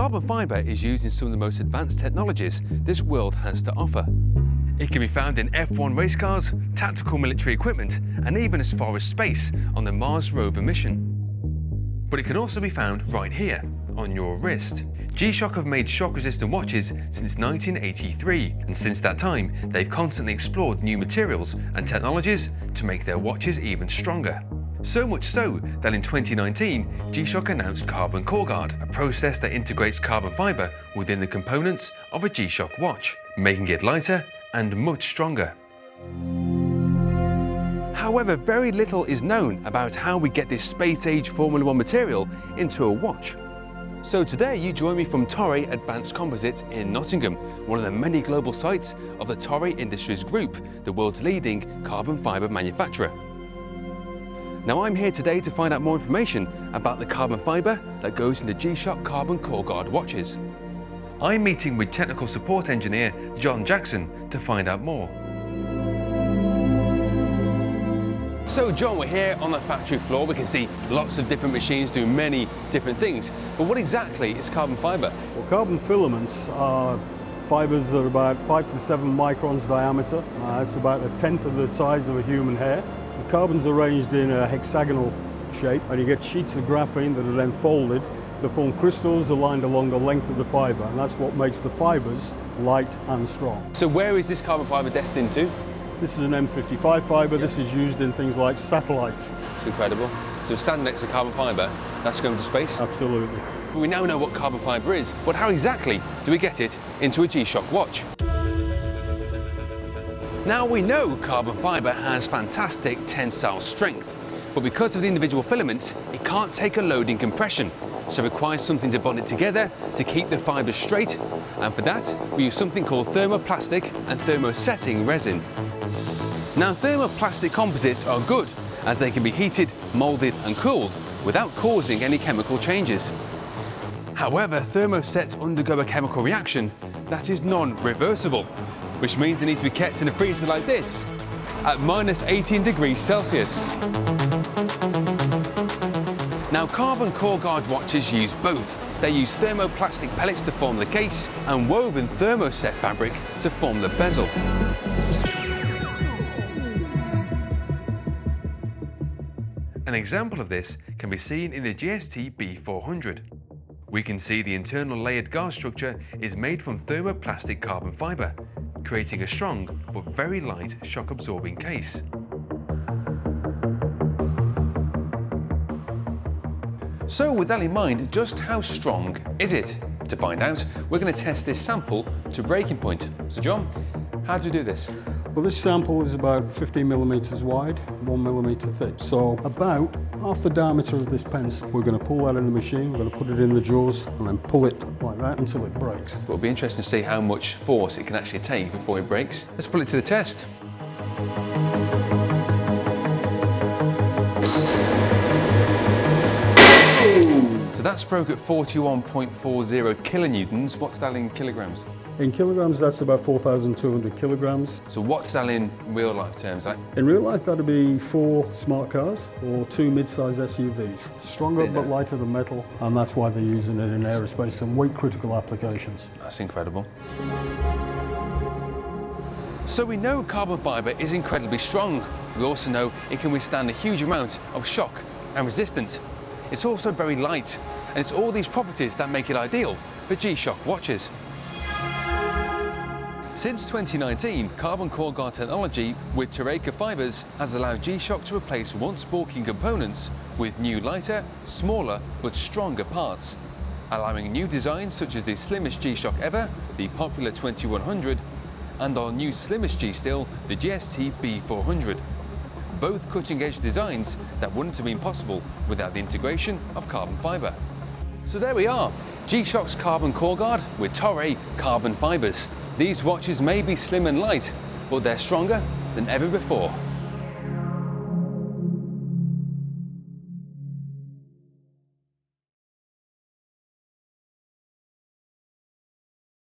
Carbon fibre is used in some of the most advanced technologies this world has to offer. It can be found in F1 race cars, tactical military equipment, and even as far as space on the Mars rover mission. But it can also be found right here, on your wrist. G-Shock have made shock-resistant watches since 1983, and since that time, they've constantly explored new materials and technologies to make their watches even stronger. So much so that in 2019, G-Shock announced Carbon Core Guard, a process that integrates carbon fibre within the components of a G-Shock watch, making it lighter and much stronger. However, very little is known about how we get this space-age Formula One material into a watch. So today you join me from Toray Advanced Composites in Nottingham, one of the many global sites of the Toray Industries Group, the world's leading carbon fibre manufacturer. Now I'm here today to find out more information about the carbon fibre that goes into G-Shock Carbon Core Guard watches. I'm meeting with technical support engineer John Jackson to find out more. So John, we're here on the factory floor. We can see lots of different machines doing many different things. But what exactly is carbon fibre? Well, carbon filaments are fibres that are about five to seven microns diameter. Uh, it's about a tenth of the size of a human hair. The carbon's arranged in a hexagonal shape and you get sheets of graphene that are then folded that form crystals aligned along the length of the fibre and that's what makes the fibres light and strong. So where is this carbon fibre destined to? This is an M55 fibre, yep. this is used in things like satellites. It's incredible. So standing next to carbon fibre, that's going to space? Absolutely. We now know what carbon fibre is, but how exactly do we get it into a G-Shock watch? Now we know carbon fibre has fantastic tensile strength, but because of the individual filaments, it can't take a load in compression, so it requires something to bond it together to keep the fibres straight, and for that we use something called thermoplastic and thermosetting resin. Now thermoplastic composites are good as they can be heated, moulded and cooled without causing any chemical changes. However, thermosets undergo a chemical reaction that is non-reversible, which means they need to be kept in a freezer like this at minus 18 degrees Celsius. Now, carbon core guard watches use both. They use thermoplastic pellets to form the case and woven thermoset fabric to form the bezel. An example of this can be seen in the GST B400. We can see the internal layered guard structure is made from thermoplastic carbon fibre, creating a strong but very light shock-absorbing case. So with that in mind, just how strong is it? To find out, we're going to test this sample to breaking point. So John, how do you do this? Well, this sample is about 15 millimetres wide, one millimetre thick. So about half the diameter of this pencil. We're going to pull that in the machine, we're going to put it in the jaws and then pull it like that until it breaks. It'll be interesting to see how much force it can actually take before it breaks. Let's put it to the test. So that's broke at 41.40 kilonewtons. What's that in kilograms? In kilograms, that's about 4,200 kilograms. So what's that in real life terms? Like? In real life, that'd be four smart cars or two mid-sized SUVs. Stronger but lighter than metal, and that's why they're using it in aerospace and weight-critical applications. That's incredible. So we know carbon fibre is incredibly strong. We also know it can withstand a huge amount of shock and resistance. It's also very light, and it's all these properties that make it ideal for G-Shock watches. Since 2019, carbon core guard technology with Terraca fibres has allowed G-Shock to replace once bulky components with new lighter, smaller but stronger parts, allowing new designs such as the slimmest G-Shock ever, the popular 2100, and our new slimmest G-Steel, the GST B400 both cutting-edge designs that wouldn't have been possible without the integration of carbon fibre. So there we are, G-Shock's Carbon Core Guard with Toray carbon fibres. These watches may be slim and light, but they're stronger than ever before.